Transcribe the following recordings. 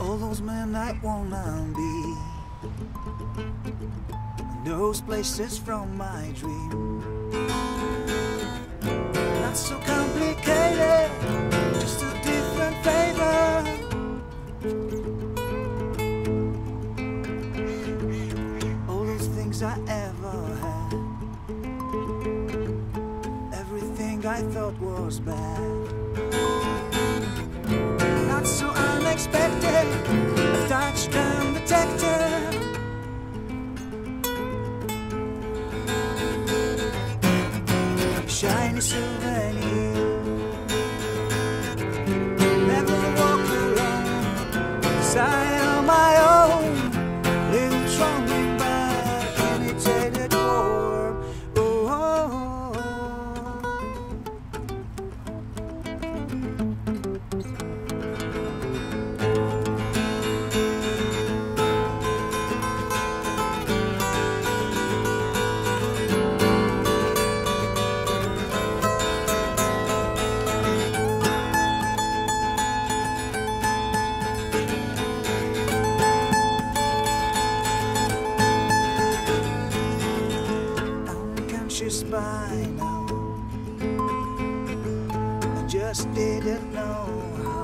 All those men I wanna be. Those places from my dream. Not so complicated, just a different flavor. All those things I ever I thought was bad. Not so unexpected, a touchdown detected. Shiny souvenir. Unconscious just didn't know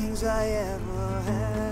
things I ever had.